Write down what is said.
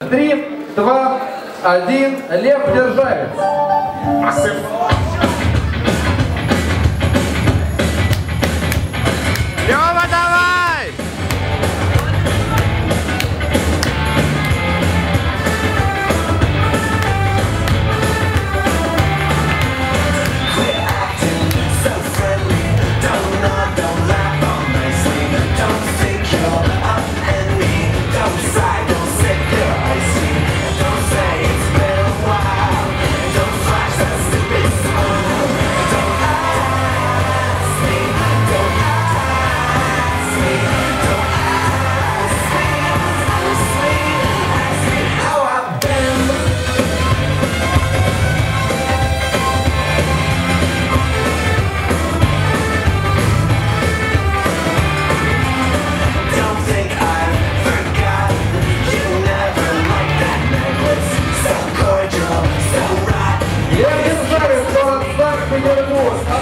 Три, два, один. Лев Державец. we go to North.